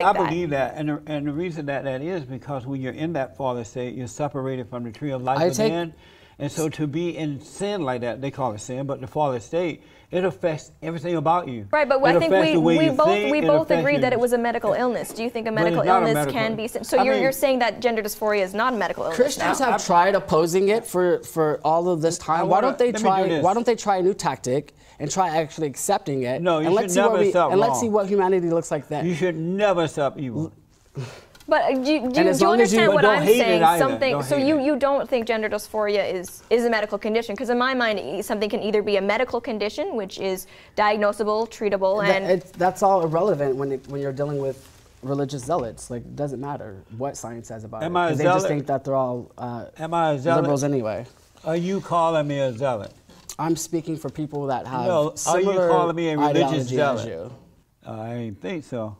I that. believe that, and the, and the reason that that is because when you're in that father state, you're separated from the tree of life I again, and so to be in sin like that, they call it sin, but the fallen state, it affects everything about you. Right, but It I think we, we both think, we both affects agreed your- that it was a medical illness. Do you think a medical not a illness medical- can be? sin? So I you're, mean- you're saying that gender dysphoria is not a medical illness Christians now? have tried opposing it for, for all of this time. why wanna- don't they let me do try? Why don't they try a new tactic and try actually accepting it? No, you and let's should see what never we, accept and let's see wrong. what humanity looks like then. You should never accept evil. But uh, do, you- do, And you- as do you long as you- understand what I'm hate saying? either. Something. Don't so hate you it. you don't think gender dysphoria is is a medical condition? Because in my mind, something can either be a medical condition, which is diagnosable, treatable, That- and it's, that's all irrelevant when it, when you're dealing with religious zealots. Like, it doesn't matter what science says about Am it. I a 'cause they just think that they're all uh, Am I a zealot? liberals anyway. Are you calling me a zealot? I'm speaking for people that have No, are you calling me a religious zealot? you. I didn't think so.